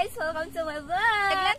guys! Welcome to my vlog!